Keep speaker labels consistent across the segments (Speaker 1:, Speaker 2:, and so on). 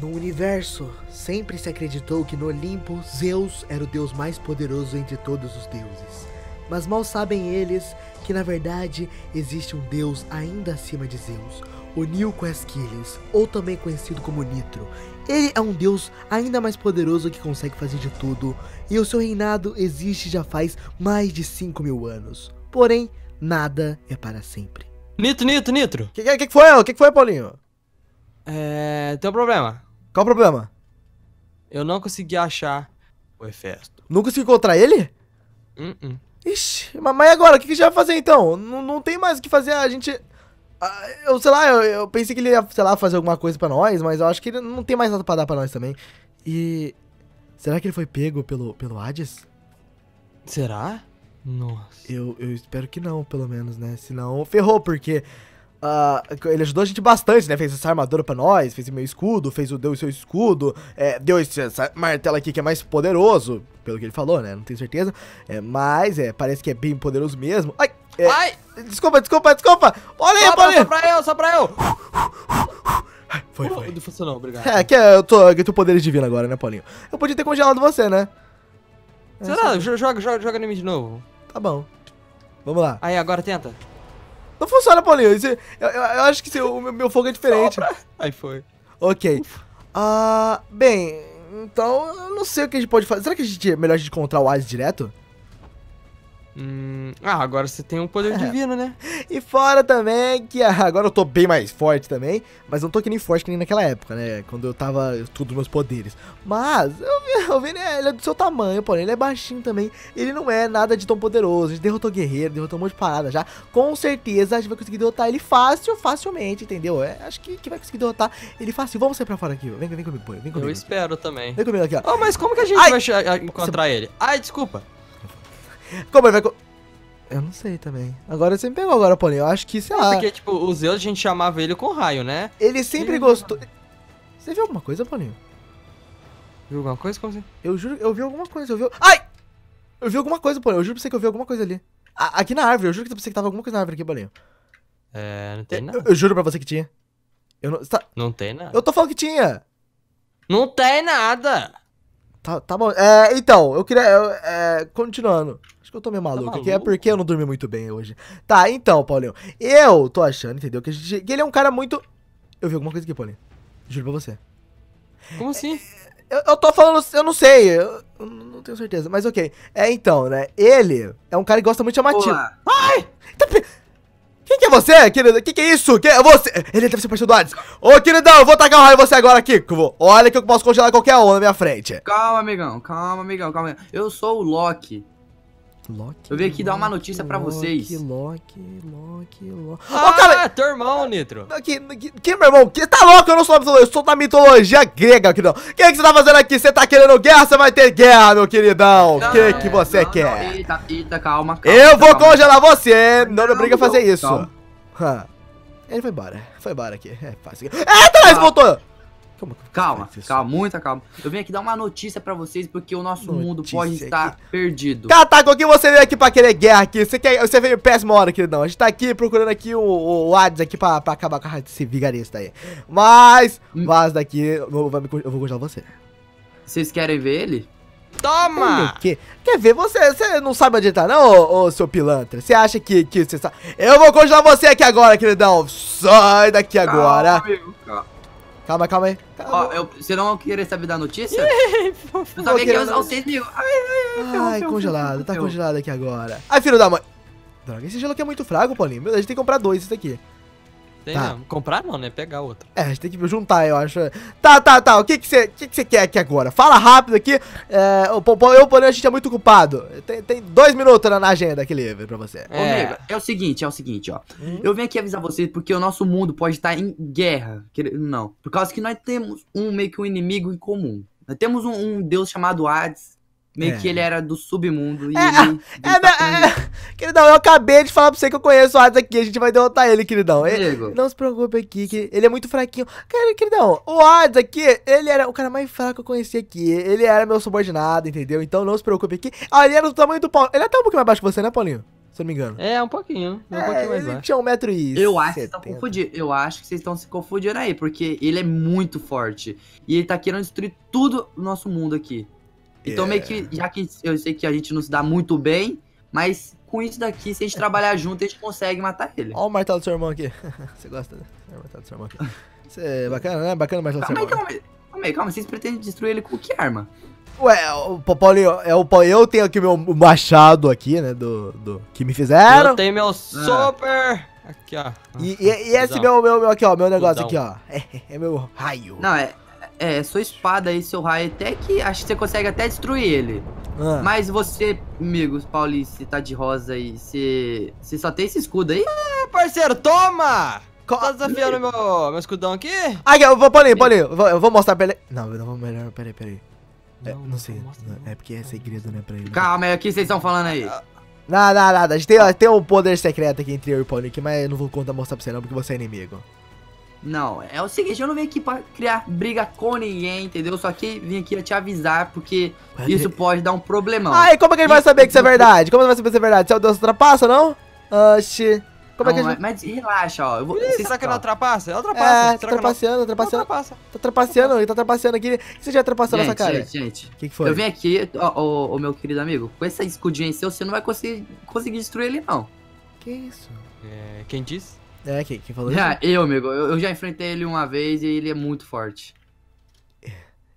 Speaker 1: No universo, sempre se acreditou que no Olimpo, Zeus era o deus mais poderoso entre todos os deuses. Mas mal sabem eles que na verdade existe um deus ainda acima de Zeus, o Nilco Aeschylus, ou também conhecido como Nitro. Ele é um deus ainda mais poderoso que consegue fazer de tudo, e o seu reinado existe já faz mais de 5 mil anos. Porém, nada é para sempre.
Speaker 2: Nitro, Nitro, Nitro.
Speaker 3: O que, que, que foi? O que, que foi, Paulinho?
Speaker 2: É. Tem um problema.
Speaker 3: Qual o problema?
Speaker 2: Eu não consegui achar o Hefesto.
Speaker 3: Não consegui encontrar ele?
Speaker 2: Uh -uh.
Speaker 3: Ixi, mas, agora? O que, que a gente vai fazer então? Não, não tem mais o que fazer, a gente. Ah, eu sei lá, eu, eu, pensei que ele ia, sei lá, fazer alguma coisa pra nós, mas eu acho que ele não tem mais nada pra dar pra nós também. E. Será que ele foi pego pelo, pelo Hades?
Speaker 2: Será? Nossa.
Speaker 3: Eu, eu espero que não, pelo menos, né? Senão ferrou, porque. Uh, ele ajudou a gente bastante, né? Fez essa armadura pra nós, fez o meu escudo, fez o deu o seu escudo, é, deu esse essa martelo aqui que é mais poderoso, pelo que ele falou, né? Não tenho certeza. É, mas é, parece que é bem poderoso mesmo. Ai! É,
Speaker 2: Ai!
Speaker 3: Desculpa, desculpa, desculpa! Olha aí, Paulinho!
Speaker 2: só pra eu, só pra eu!
Speaker 3: Foi, foi.
Speaker 2: Não funcionou, obrigado.
Speaker 3: É, que eu tô, eu tô poderes divinos agora, né, Paulinho? Eu podia ter congelado você, né? É,
Speaker 2: Será?
Speaker 3: só-
Speaker 2: Joga, joga, joga em mim de novo.
Speaker 3: Tá bom. Vamos lá.
Speaker 2: Aí, agora tenta.
Speaker 3: Não funciona, Paulinho. Isso- eu, eu- eu acho que seu- o meu, meu fogo é diferente.
Speaker 2: Aí foi.
Speaker 3: Ok. Ah, bem, então eu não sei o que a gente pode fazer. Será que a gente é melhor a gente encontrar o Hades direto?
Speaker 2: Hum, ah, agora você tem um poder
Speaker 3: É.
Speaker 2: divino, né?
Speaker 3: E fora também que ah, agora eu tô bem mais forte também, mas não tô que nem forte que nem naquela época, né? Quando eu tava tudo meus poderes. Mas eu vi, eu vi né, ele é do seu tamanho, porém ele é baixinho também. Ele não é nada de tão poderoso. A gente derrotou guerreiro, derrotou um monte de parada já. Com certeza a gente vai conseguir derrotar ele fácil, facilmente, entendeu? É, acho que, que vai conseguir derrotar ele fácil. Vamos sair pra fora aqui. Vem, vem comigo, pô. Vem
Speaker 2: Eu
Speaker 3: comigo.
Speaker 2: espero também.
Speaker 3: Vem comigo aqui, ó.
Speaker 2: Oh, mas como que a gente
Speaker 3: Ai!
Speaker 2: vai encontrar ele? Ai, desculpa.
Speaker 3: Como ele vai. Eu não sei também. Agora você me pegou agora, Paulinho. Eu acho que, sei lá.
Speaker 2: Porque, tipo, o Zeus a gente chamava ele com raio, né?
Speaker 3: Ele sempre
Speaker 2: Ele-
Speaker 3: gostou. Você viu alguma coisa, Paulinho?
Speaker 2: Viu alguma coisa? Como assim?
Speaker 3: Eu juro, eu vi alguma coisa, eu vi. Ai! Eu vi alguma coisa, Paulinho. Eu juro pra você que eu vi alguma coisa ali. A- aqui na árvore, eu juro que pra você que tava alguma coisa na árvore aqui, Paulinho.
Speaker 2: É, não tem
Speaker 3: Eu,
Speaker 2: nada.
Speaker 3: eu juro pra você que tinha. Eu não. tá-
Speaker 2: Não tem nada.
Speaker 3: eu tô falando que tinha.
Speaker 2: Não tem nada.
Speaker 3: Tá, tá bom. É, então, eu queria. eu- é, continuando. Acho que eu tô meio maluco, aqui. É
Speaker 2: maluco?
Speaker 3: porque eu não dormi muito bem hoje. Tá, então, Paulinho. Eu tô achando, entendeu? Que, a gente, que ele é um cara muito. Eu vi alguma coisa aqui, Paulinho. Juro pra você.
Speaker 2: Como assim?
Speaker 3: Eu, eu tô falando, eu não sei, eu, eu não tenho certeza, mas ok. É então, né? Ele é um cara que gosta muito de chamativo.
Speaker 4: Olá.
Speaker 3: Quem que é você, querido? Que que é isso? Quem é você? Ele deve ser parceiro do Hades. Ô, queridão, eu vou tacar um raio em você agora vou- Olha que eu posso congelar qualquer um na minha frente.
Speaker 4: Calma, amigão, calma, amigão, calma. Eu sou o Loki.
Speaker 3: Loki.
Speaker 4: Eu vim aqui dar uma notícia pra vocês.
Speaker 3: Loki, Loki, Loki. Ô,
Speaker 2: Ah,
Speaker 3: cara,
Speaker 2: teu irmão, Nitro.
Speaker 3: que, que, que, meu irmão? Que, tá louco? Eu não sou da mitologia, eu sou da mitologia grega, queridão. O que, que você tá fazendo aqui? Você tá querendo guerra? Você vai ter guerra, meu queridão. O que, que você
Speaker 4: não,
Speaker 3: quer?
Speaker 4: Não, eita, eita, calma, calma.
Speaker 3: Eu vou
Speaker 4: calma.
Speaker 3: congelar você! Não me
Speaker 4: Não,
Speaker 3: obriga a fazer isso.
Speaker 4: calma.
Speaker 3: Ele foi embora. Foi embora aqui. É fácil. É, atrás,
Speaker 4: Calma.
Speaker 3: voltou! Que
Speaker 4: Calma,
Speaker 3: isso?
Speaker 4: calma, muita calma. Eu vim aqui dar uma notícia pra vocês porque o nosso mundo
Speaker 3: Notícia
Speaker 4: pode estar perdido.
Speaker 3: Cataco, o que você veio aqui pra querer guerra aqui? Você, quer, você veio péssima hora, queridão. A gente tá aqui procurando aqui o, o Hades aqui pra, pra acabar com desse vigarista aí. Mas,
Speaker 4: Hum.
Speaker 3: mas daqui eu vou, eu vou congelar você.
Speaker 4: Vocês querem ver ele?
Speaker 2: Toma!
Speaker 3: O quê? Quer ver? Você, você não sabe onde ele tá, não, ô, ô, seu pilantra? Você acha que, que você sabe? Eu vou congelar você aqui agora, queridão. Sai daqui agora.
Speaker 4: Calma, calma.
Speaker 3: Calma, calma aí. Calma.
Speaker 4: Ó, eu, você não querer saber da notícia? Eu vim aqui
Speaker 3: querer
Speaker 4: usar amigo. Ai, ai, ai,
Speaker 3: Ai,
Speaker 4: ferrou,
Speaker 3: congelado,
Speaker 4: ferrou,
Speaker 3: tá
Speaker 4: ferrou.
Speaker 3: congelado aqui agora. Ai, filho da mãe. Droga, esse gelo aqui é muito fraco, Paulinho. Meu Deus, a gente tem que comprar dois esse daqui.
Speaker 2: Tem
Speaker 3: Tá.
Speaker 2: não. Comprar não, né? Pegar outro.
Speaker 3: É, a gente tem que juntar, eu acho. Tá, tá, tá. O que que você que que você quer aqui agora? Fala rápido aqui. É, o Popó- eu, porém, a gente é muito ocupado. Tem, tem dois minutos na, na agenda aqui livre pra você.
Speaker 4: Ô,
Speaker 2: É.
Speaker 4: amigo, é o seguinte, é o seguinte, ó.
Speaker 3: Hum?
Speaker 4: Eu vim aqui avisar vocês porque o nosso mundo pode estar em guerra. Não, por causa que nós temos um meio que um inimigo em comum. Nós temos um, um deus chamado Hades, meio
Speaker 3: É.
Speaker 4: que ele era do submundo e
Speaker 3: É,
Speaker 4: ele, ele
Speaker 3: É,
Speaker 4: tá
Speaker 3: né, é, queridão, eu acabei de falar pra você que eu conheço o Hades aqui. A gente vai derrotar ele, queridão. Ele- não se preocupe aqui, que ele é muito fraquinho. Cara, queridão, o Hades aqui, ele era o cara mais fraco que eu conheci aqui. Ele era meu subordinado, entendeu? Então não se preocupe aqui. Ah, ele era do tamanho do Paulo. Ele é até um pouquinho mais baixo que você, né, Paulinho? se eu não me engano.
Speaker 2: É, um pouquinho. Um
Speaker 3: É,
Speaker 2: pouquinho mais
Speaker 3: ele
Speaker 2: baixo.
Speaker 3: tinha um metro e
Speaker 4: Eu acho que vocês estão confundindo. Eu acho que vocês estão se confundindo aí, porque ele é muito forte. E ele tá querendo destruir tudo o nosso mundo aqui. Então,
Speaker 3: É.
Speaker 4: meio que, já que eu sei que a gente não se dá muito bem, mas com isso daqui, se a gente trabalhar junto, a gente consegue matar ele.
Speaker 3: Ó o martelo do seu irmão aqui. Você gosta, né? É o martelo do seu irmão aqui. Você é bacana, né? Bacana o martelo do seu
Speaker 4: Calma aí,
Speaker 3: irmão.
Speaker 4: calma aí. Calma aí, calma. Vocês pretendem destruir ele com que arma?
Speaker 3: Ué, Paulinho, é o eu tenho aqui meu machado aqui, né? Do, do que me fizeram.
Speaker 2: Eu tenho meu super. Aqui, ó.
Speaker 3: E, e, e esse meu, meu, meu aqui, ó, meu negócio aqui, ó. É, é meu raio.
Speaker 4: Não, é. É, sua espada aí, seu raio, até que acho que você consegue até destruir ele.
Speaker 3: Ah,
Speaker 4: Mas você, amigos, Paulinho, você tá de rosa aí, você. Você só tem esse escudo aí?
Speaker 2: Ah, parceiro, toma! Tá desafiando meu, meu escudão aqui?
Speaker 3: Aqui, eu vou, Paulinho, Paulinho, eu vou, eu vou mostrar pra ele. Não, eu não vou melhor, peraí, peraí. É,
Speaker 2: Não,
Speaker 3: não, sei,
Speaker 2: não
Speaker 3: é porque é segredo, né, pra ele.
Speaker 4: Calma aí, o que vocês estão falando aí?
Speaker 3: Nada, nada, nada. A gente tem, ó, tem um poder secreto aqui entre eu e o Paulinho aqui, mas eu não vou contar mostrar pra você não, porque você é inimigo.
Speaker 4: Não, é o seguinte, eu não vim aqui pra criar briga com ninguém, entendeu? Só que vim aqui te avisar, porque isso pode dar um problemão.
Speaker 3: Ai, como é que ele vai saber que isso é verdade? Como ele vai saber que isso é verdade? Se é o Deus ultrapassa, não? Oxi. Como é que a
Speaker 4: Não,
Speaker 3: gente...
Speaker 4: mas, mas relaxa, ó. Eu vou,
Speaker 2: Ih, será que não ultrapassa? Ela
Speaker 3: É,
Speaker 2: ultrapassa.
Speaker 3: tá
Speaker 2: que não-
Speaker 3: trapaceando,
Speaker 2: Não
Speaker 3: trapaceando.
Speaker 2: ultrapassa.
Speaker 3: Tá trapaceando, ele tá trapaceando aqui. O que você já trapaceou nessa cara?
Speaker 4: gente, gente.
Speaker 3: O que, que foi?
Speaker 4: Eu vim aqui, ó, ó, ó, meu querido amigo, com esse escudinho aí seu, você não vai conseguir, conseguir destruir ele, não.
Speaker 3: Que isso?
Speaker 2: É, quem disse?
Speaker 3: É, quem, quem falou isso?
Speaker 4: Já, eu, amigo, eu, eu já enfrentei ele uma vez e ele é muito forte.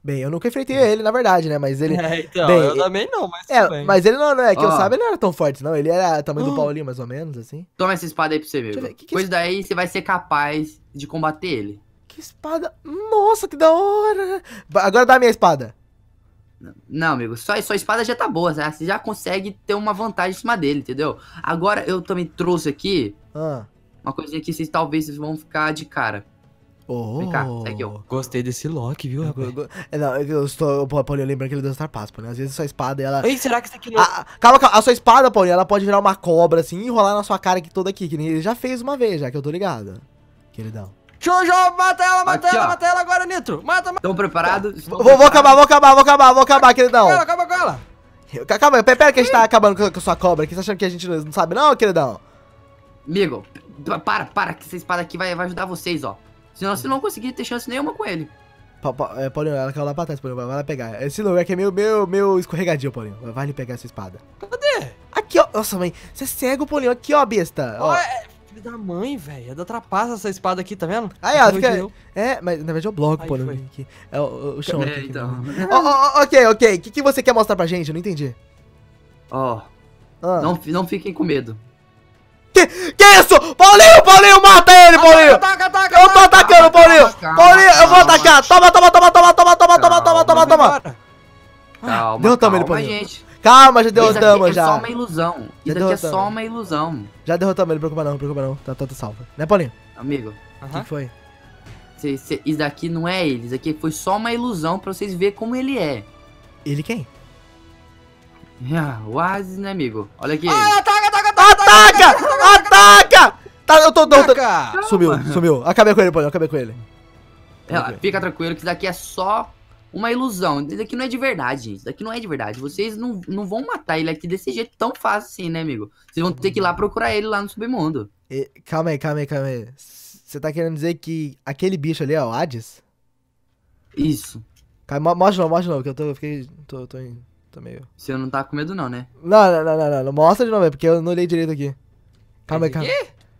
Speaker 3: Bem, eu nunca enfrentei ele, na verdade, né? Mas ele...
Speaker 2: É, então,
Speaker 3: Bem,
Speaker 2: eu também não, mas
Speaker 3: É,
Speaker 2: bem.
Speaker 3: mas ele não, não é que eu
Speaker 4: Ó.
Speaker 3: saiba, ele não era tão forte, não. Ele era tamanho do
Speaker 2: Ah.
Speaker 3: Paulinho, mais ou menos, assim.
Speaker 4: Toma essa espada aí pra você, amigo.
Speaker 3: eu ver, que que
Speaker 4: Pois daí você vai ser capaz de combater ele.
Speaker 3: Que espada... Nossa, que da hora! Agora dá a minha espada.
Speaker 4: Não, amigo, só sua espada já tá boa, você já consegue ter uma vantagem em cima dele, entendeu? Agora eu também trouxe aqui
Speaker 3: Ah.
Speaker 4: Uma coisinha que vocês talvez vocês vão ficar de cara.
Speaker 3: Oh.
Speaker 4: Vem cá, segue eu.
Speaker 2: Gostei desse Loki, viu, rapaz?
Speaker 3: É, Não, é eu estou... Pô, Paulinho, lembrando que ele deu Starpass, Paulinho. Às vezes a sua espada, ela...
Speaker 2: Ei, será que isso aqui não...
Speaker 3: Ah, calma, calma. A sua espada, Paulinho, ela pode virar uma cobra, assim, e enrolar na sua cara aqui toda aqui. Que nem ele já fez uma vez, já que eu tô ligado. Queridão.
Speaker 2: Jojo, mata ela, mata
Speaker 4: Aqui,
Speaker 2: ela,
Speaker 4: ó.
Speaker 2: mata ela agora, Nitro. Mata, mata
Speaker 4: Estão preparados?
Speaker 3: Vou, vou acabar, vou acabar, vou acabar, vou acabar, queridão.
Speaker 2: ela, acaba com ela.
Speaker 3: Calma pera que a gente tá acabando com, com a sua cobra aqui. Você tá achando que a gente não não sabe, não, queridão?
Speaker 4: Amigo, para, para, que essa espada aqui vai, vai ajudar vocês, ó. Senão vocês não vão conseguir ter chance nenhuma com ele.
Speaker 3: Pa, pa, é, Paulinho, ela caiu lá pra trás, Paulinho. Vai, vai lá pegar. Esse lugar aqui é meio, meio, meio escorregadio, Paulinho. Vai, ali pegar essa espada.
Speaker 2: Cadê?
Speaker 3: Aqui, ó. Nossa, mãe. Você é cego, Paulinho. Aqui, ó, besta. Ó.
Speaker 2: É... Filho da mãe, velho. É da trapaça essa espada aqui, tá vendo?
Speaker 3: Aí, ó, fica.
Speaker 2: eu.
Speaker 3: É, mas na verdade é o bloco,
Speaker 2: Aí
Speaker 3: Paulinho. Aqui. É o, o chão aqui.
Speaker 4: É,
Speaker 3: aqui,
Speaker 4: então.
Speaker 3: Ó, ó, ó, ok, ok. O que, que você quer mostrar pra gente? Eu não entendi.
Speaker 4: Ó,
Speaker 3: Ah.
Speaker 4: não, não fiquem com medo.
Speaker 3: Que, que isso? Paulinho, Paulinho, mata ele, Paulinho!
Speaker 2: Ataca, ataca,
Speaker 3: Eu tô atacando, Paulinho! Paulinho, eu vou atacar! Toma, toma, toma, toma, toma, toma, toma, toma, toma, toma!
Speaker 4: Calma,
Speaker 3: derrotamos ele,
Speaker 4: calma,
Speaker 3: Paulinho.
Speaker 4: gente.
Speaker 3: Calma, já
Speaker 4: Isso aqui
Speaker 3: derrotamos
Speaker 4: é
Speaker 3: já.
Speaker 4: só uma ilusão.
Speaker 3: Já
Speaker 4: Isso aqui é
Speaker 3: derrotamos.
Speaker 4: só uma ilusão.
Speaker 3: Já derrotamos ele, preocupa não, preocupa não. Tá tudo salvo. Né, Paulinho?
Speaker 4: Amigo,
Speaker 3: O que foi?
Speaker 4: isso daqui não é ele. Isso aqui foi só uma ilusão pra vocês verem como ele é.
Speaker 3: Ele quem?
Speaker 4: O Aziz, né, amigo? Olha aqui.
Speaker 2: Ah, ataca, ataca, ataca!
Speaker 3: Tá, eu tô derrotando.
Speaker 2: ataca.
Speaker 3: Sumiu, sumiu. Acabei com ele, Paulinho, acabei com ele.
Speaker 4: Ela- fica tranquilo que isso daqui é só uma ilusão. Isso daqui não é de verdade, gente. Isso daqui não é de verdade. Vocês não, não vão matar ele aqui desse jeito tão fácil assim, né, amigo? Vocês vão ter que ir lá procurar ele lá no submundo.
Speaker 3: E- calma aí, calma aí, calma aí. Você tá querendo dizer que aquele bicho ali é o Hades?
Speaker 4: Isso.
Speaker 3: Mostra de novo, mostra de novo, que eu tô, eu fiquei, tô, tô, em- tô meio...
Speaker 4: Você não tá com medo não, né?
Speaker 3: Não, não, não, não, não, não, mostra de novo, é porque eu não olhei direito aqui. Calma aí, calma.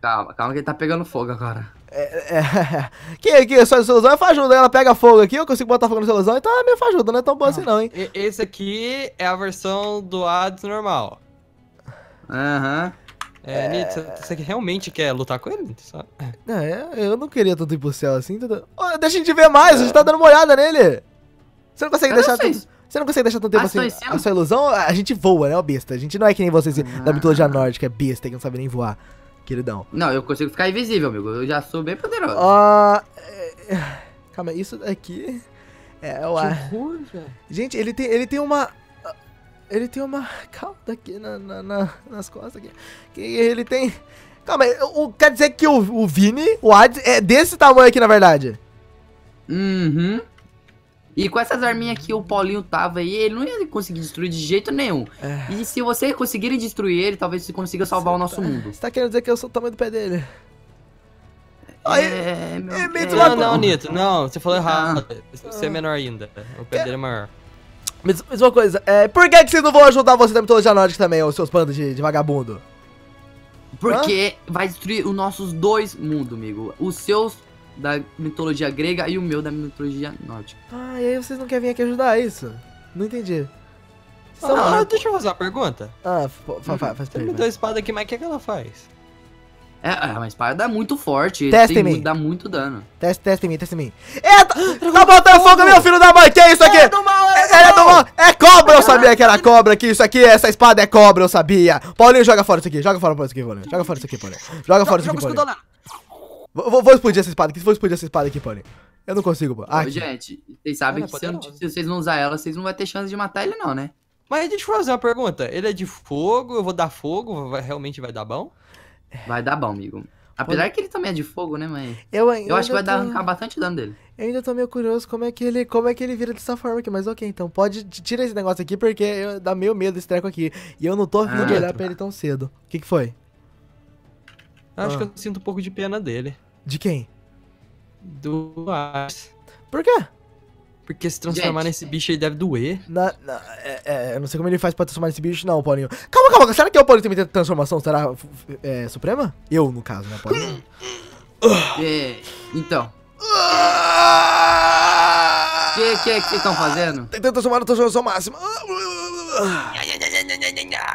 Speaker 4: Calma, calma que ele tá pegando fogo agora.
Speaker 3: É, que, que, sua sua ilusão é fajuda, ela pega fogo aqui, eu consigo botar fogo na sua ilusão, então é meio fajuda, não é tão boa assim não, hein.
Speaker 2: E- Esse aqui é a versão do Hades normal.
Speaker 4: Aham.
Speaker 2: É, Nito, você- você realmente quer lutar com ele? Nito? Só-
Speaker 3: É, eu não queria tanto ir pro céu assim? Ô, deixa a gente ver mais, a gente tá dando uma olhada nele. Você não consegue
Speaker 4: Eu
Speaker 3: deixar
Speaker 4: não sei.
Speaker 3: Você não consegue deixar tanto tempo
Speaker 4: Ah,
Speaker 3: assim a sua ilusão? A gente voa, né, ô besta? A gente não é que nem vocês da
Speaker 4: Ah.
Speaker 3: mitologia nórdica, é besta, que não sabe nem voar, queridão.
Speaker 4: Não, eu consigo ficar invisível, amigo. Eu já sou bem poderoso.
Speaker 3: Ah, é, calma, isso daqui é o ar. Gente, ele tem, ele tem uma. Ele tem uma cauda aqui na, na- na- nas costas aqui. Que ele tem. Calma o, quer dizer que o, o Vini, o Hades, é desse tamanho aqui, na verdade.
Speaker 4: Uhum. E com essas arminhas que o Paulinho tava aí, ele não ia conseguir destruir de jeito nenhum.
Speaker 3: É.
Speaker 4: E se você conseguirem destruir ele, talvez você consiga salvar o nosso mundo.
Speaker 3: Você tá querendo dizer que eu sou o tamanho do pé dele? Aí,
Speaker 4: é, meu
Speaker 3: é. Não,
Speaker 2: Não, não, Nito, não, você falou
Speaker 4: Ah.
Speaker 2: errado. Você é menor ainda. O pé dele é maior.
Speaker 3: Uma coisa, é, por que, que vocês não vão ajudar você da mitologia nórdica também, os seus bandos de, de vagabundo?
Speaker 4: Porque vai destruir os nossos dois mundos, amigo. Os seus da mitologia grega e o meu da mitologia nórdica.
Speaker 3: Ah, e aí vocês não querem vir aqui ajudar é isso? Não entendi. São-
Speaker 2: Ah, deixa eu fazer uma pergunta.
Speaker 3: Ah, fa- fa- fa- faz
Speaker 2: Você me
Speaker 3: ele.
Speaker 2: deu a espada aqui, mas o que, é que ela faz?
Speaker 4: É, é uma espada muito forte. ele
Speaker 3: Testa
Speaker 4: tem
Speaker 3: em mim.
Speaker 4: dá muito dano.
Speaker 3: Testa, testa em mim, testa em mim. Eita! Tá botando fogo, meu filho da mãe! Que é isso aqui? É do mal, é do mal! É cobra, eu sabia que era cobra aqui. Isso aqui, essa espada é cobra, eu sabia. Paulinho, joga fora isso aqui. Joga fora isso aqui, Paulinho. Joga fora isso aqui, Paulinho. Joga fora isso aqui, Paulinho. Vou, vou- explodir essa espada aqui. Vou explodir essa espada aqui, Paulinho. Eu não consigo, pô. Ah,
Speaker 4: gente, vocês sabem
Speaker 2: é
Speaker 4: que se, não- se vocês não usar ela, vocês não vão ter chance de matar ele, não, né?
Speaker 2: Mas deixa eu fazer uma pergunta. Ele é de fogo, eu vou dar fogo, vai- realmente vai dar bom?
Speaker 4: Vai dar bom, amigo. Apesar que ele também é de fogo, né, mãe?
Speaker 3: Eu,
Speaker 4: Eu acho que vai dar
Speaker 3: tô-
Speaker 4: arrancar bastante dano dele.
Speaker 3: Eu ainda tô meio curioso como é que ele, como é que ele vira dessa forma aqui, mas ok, então pode t- tira esse negócio aqui porque eu- dá meio medo esse treco aqui. E eu não tô afim de
Speaker 4: Ah.
Speaker 3: olhar pra ele tão cedo. O que que foi?
Speaker 2: Acho
Speaker 3: Ah.
Speaker 2: que eu sinto um pouco de pena dele.
Speaker 3: De quem?
Speaker 2: Do Ars.
Speaker 3: Por quê?
Speaker 2: Porque se transformar
Speaker 4: Gente.
Speaker 2: nesse bicho aí deve doer.
Speaker 3: Na, na- é, é, eu não sei como ele faz pra transformar esse bicho, não, Paulinho. Calma, calma, será que o Paulinho também tem transformação? Será é, suprema? Eu, no caso, né, Paulinho?
Speaker 4: É, então, o que, que é que vocês estão fazendo?
Speaker 3: Tentando transformar na transformação máxima.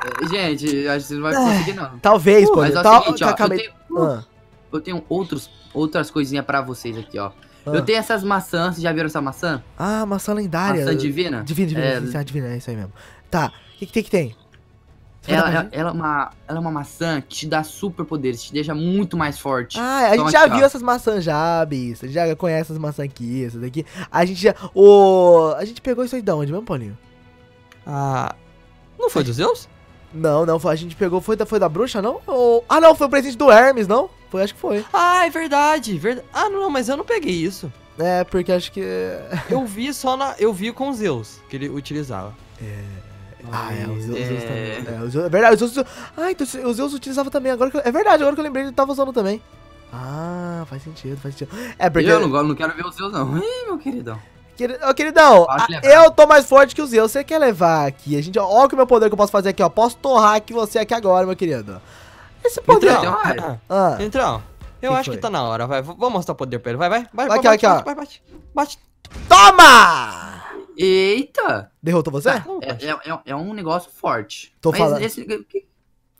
Speaker 4: É, Gente, eu acho que vocês não vão conseguir, não.
Speaker 3: Talvez,
Speaker 4: Mas
Speaker 3: Paulinho.
Speaker 4: é o
Speaker 3: Tal,
Speaker 4: seguinte, ó, eu
Speaker 3: acabei-
Speaker 4: tenho,
Speaker 3: Ah,
Speaker 4: eu tenho outros, outras coisinhas pra vocês aqui, ó.
Speaker 3: ah.
Speaker 4: Eu tenho essas maçãs, vocês já viram essa maçã?
Speaker 3: Ah, maçã lendária.
Speaker 4: Maçã divina?
Speaker 3: Divina, divina,
Speaker 4: É,
Speaker 3: divina, divina, é isso aí mesmo. Tá, o que, que tem que tem? Você vai
Speaker 4: Ela, ela, ela é uma, ela é uma maçã que te dá super poderes, te deixa muito mais forte.
Speaker 3: Ah, a gente
Speaker 4: Então,
Speaker 3: já
Speaker 4: aqui, ó.
Speaker 3: viu essas maçãs já, bicho. A gente já conhece essas maçãs aqui, essas daqui. A gente já. O. A gente pegou isso aí de onde mesmo, Paulinho?
Speaker 2: Ah. Não foi dos Zeus?
Speaker 3: Não, não, foi- a gente pegou. Foi da, foi da bruxa, não? Ou- Ah, não, foi o presente do Hermes, não? Foi, acho que foi.
Speaker 2: Ah, é verdade, verdade. Ah, não, mas eu não peguei isso.
Speaker 3: É, porque acho que.
Speaker 2: Eu vi só na. Eu vi com os Zeus, que ele utilizava.
Speaker 3: Ah, é, os Zeus, os Zeus
Speaker 4: É.
Speaker 3: também. É, os Zeus- é verdade, os Zeus. Ah, então os Zeus utilizava também. Agora que eu- É verdade, agora que eu lembrei, ele tava usando também. Ah, faz sentido, faz sentido. É, porque.
Speaker 4: Eu não, não quero ver os seus, não. Ih, meu queridão.
Speaker 3: Queridão, eu tô mais forte que os Zeus. Você quer levar aqui? A gente, ó, ó o que meu poder que eu posso fazer aqui, ó. Posso torrar aqui você aqui agora, meu querido. Esse poder.
Speaker 4: Então, ah,
Speaker 3: Ah,
Speaker 2: Então, eu
Speaker 3: Que
Speaker 2: acho
Speaker 3: foi?
Speaker 2: que tá na hora, vai. v- Vamos mostrar o poder pra ele. Vai, vai, vai.
Speaker 3: Aqui,
Speaker 2: vai,
Speaker 3: aqui,
Speaker 2: bate,
Speaker 3: ó.
Speaker 2: bate, bate, bate.
Speaker 3: toma!
Speaker 4: Eita!
Speaker 3: Derrotou você?
Speaker 4: Tá, é, é- é- é um negócio forte.
Speaker 3: Tô
Speaker 4: Mas
Speaker 3: falando.
Speaker 4: O que,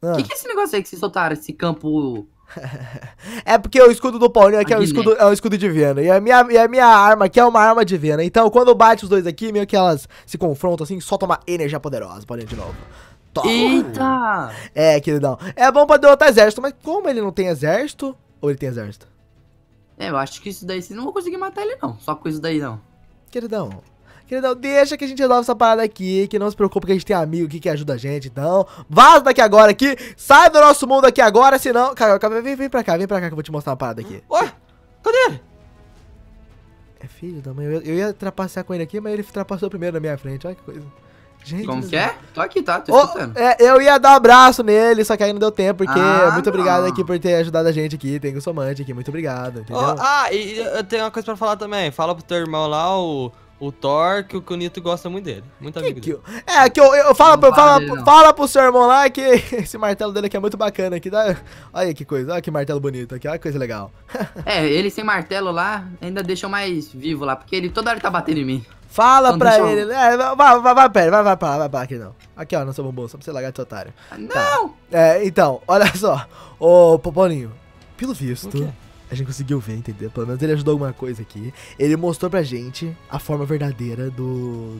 Speaker 3: Ah.
Speaker 4: que, que é esse negócio aí que vocês soltaram? Esse campo.
Speaker 3: É porque o escudo do Paulinho aqui é um
Speaker 4: Aguiné.
Speaker 3: escudo, é um escudo divino. E a, minha, e a minha arma aqui é uma arma divina. Então, quando bate os dois aqui, meio que elas se confrontam assim, soltam uma energia poderosa. Paulinho de novo. Toma.
Speaker 4: Eita!
Speaker 3: É, queridão. É bom pra derrotar exército, mas como ele não tem exército. Ou ele tem exército?
Speaker 4: É, eu acho que isso daí vocês não vão conseguir matar ele, não. Só com isso daí, não.
Speaker 3: Queridão. Queridão, deixa que a gente resolve essa parada aqui, que não se preocupe que a gente tem amigo aqui que ajuda a gente, então. Vaza daqui agora aqui, sai do nosso mundo aqui agora, senão. Cara, vem, vem pra cá, vem pra cá que eu vou te mostrar uma parada aqui.
Speaker 2: Ué, cadê ele?
Speaker 3: É filho da mãe, eu, eu ia trapacear com ele aqui, mas ele trapassou primeiro na minha frente, olha que coisa. Gente.
Speaker 4: Como que é? Tô aqui, tá? Tô
Speaker 3: Ô,
Speaker 4: escutando.
Speaker 3: é, eu ia dar um abraço nele, só que aí não deu tempo, porque
Speaker 4: Ah,
Speaker 3: muito obrigado
Speaker 4: não.
Speaker 3: aqui por ter ajudado a gente aqui, tem o somante aqui, muito obrigado, entendeu?
Speaker 2: Ó, ah, e eu tenho uma coisa pra falar também. Fala pro teu irmão lá, o, o Thor, que o Kunito gosta muito dele. Muito
Speaker 3: Que
Speaker 2: amigo
Speaker 3: que
Speaker 2: dele.
Speaker 3: eu- é, que eu, eu falo,
Speaker 4: Não
Speaker 3: pro,
Speaker 4: fala
Speaker 3: fala,
Speaker 4: dele, não.
Speaker 3: fala pro seu irmão lá que esse martelo dele aqui é muito bacana aqui, dá, olha que coisa, olha que martelo bonito aqui, olha que coisa legal.
Speaker 4: É, ele sem martelo lá ainda deixa eu mais vivo lá, porque ele toda hora tá batendo em mim.
Speaker 3: Fala
Speaker 4: Então
Speaker 3: pra
Speaker 4: deixa eu-
Speaker 3: ele, é, vai, vai, vai, vai, pera, vai, vai pra lá, vai pra lá aqui não. Aqui ó, no seu bumbum, só pra você largar de seu otário.
Speaker 4: Não!
Speaker 3: É, então, olha só, ô Popolinho, pelo visto,
Speaker 2: O quê?
Speaker 3: A gente conseguiu ver, entendeu? Pelo menos ele ajudou alguma coisa aqui. Ele mostrou pra gente a forma verdadeira do.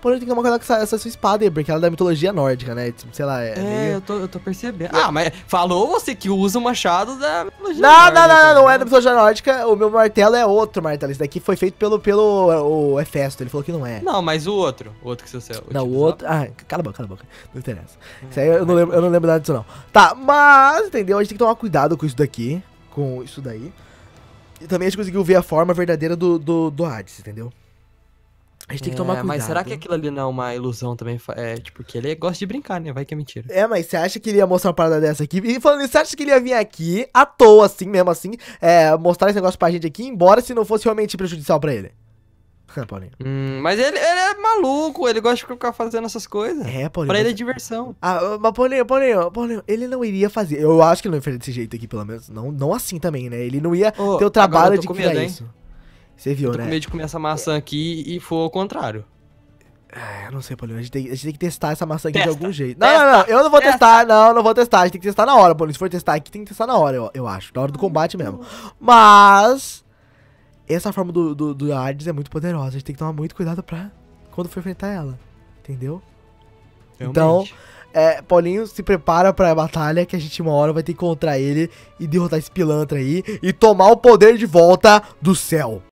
Speaker 3: Porém, tem que tomar cuidado com essa, essa sua espada aí, porque ela é da mitologia nórdica, né? Tipo, sei lá, é.
Speaker 2: É,
Speaker 3: meio-
Speaker 2: eu tô, eu tô percebendo. Ah, mas falou você que usa o machado da mitologia
Speaker 3: Não, não,
Speaker 2: nórdica,
Speaker 3: não, não, não é
Speaker 2: né?
Speaker 3: da mitologia nórdica. O meu martelo é outro martelo. Esse daqui foi feito pelo, pelo o Hefesto. Ele falou que não é.
Speaker 2: Não, mas o outro. O outro que você
Speaker 3: Não, o outro. Ah, cala a boca, cala a boca. Não interessa. Isso aí eu não lembro, eu não lembro nada disso, não. Tá, mas, entendeu? A gente tem que tomar cuidado com isso daqui. Com isso daí. E também a gente conseguiu ver a forma verdadeira do, do, do Hades, entendeu? A gente tem que tomar
Speaker 2: É,
Speaker 3: cuidado.
Speaker 2: Mas será que aquilo ali não é uma ilusão também? É, tipo, que ele gosta de brincar, né? Vai que é mentira.
Speaker 3: É, mas você acha que ele ia mostrar uma parada dessa aqui? E falando isso, você acha que ele ia vir aqui, à toa, assim, mesmo assim, é, mostrar esse negócio pra gente aqui, embora se não fosse realmente prejudicial pra ele? Paulinho.
Speaker 2: Hum, mas ele, ele é maluco, ele gosta de ficar fazendo essas coisas.
Speaker 3: É, Paulinho.
Speaker 2: Pra ele é diversão.
Speaker 3: Ah, mas Paulinho, Paulinho, Paulinho, ele não iria fazer. Eu acho que ele não ia fazer desse jeito aqui, pelo menos. Não, não assim também, né? Ele não ia
Speaker 2: Ô,
Speaker 3: ter o trabalho
Speaker 2: eu tô
Speaker 3: de
Speaker 2: com
Speaker 3: criar
Speaker 2: medo, hein?
Speaker 3: isso. Você viu,
Speaker 2: Tô com
Speaker 3: né?
Speaker 2: medo de comer essa maçã aqui e for ao contrário.
Speaker 3: É, eu não sei, Paulinho. A gente, tem, a gente tem que testar essa maçã aqui
Speaker 2: Testa.
Speaker 3: de algum jeito. Não, não, não. Eu não vou testar, não, não vou testar. A gente tem que testar na hora, Paulinho. Se for testar aqui, tem que testar na hora, eu, eu acho. Na hora do combate mesmo. Mas. Essa forma do, do, do Hades é muito poderosa. A gente tem que tomar muito cuidado pra quando for enfrentar ela. Entendeu? Então,
Speaker 2: Realmente.
Speaker 3: É, Paulinho, se prepara pra batalha que a gente uma hora vai ter que encontrar ele e derrotar esse pilantra aí e tomar o poder de volta do céu.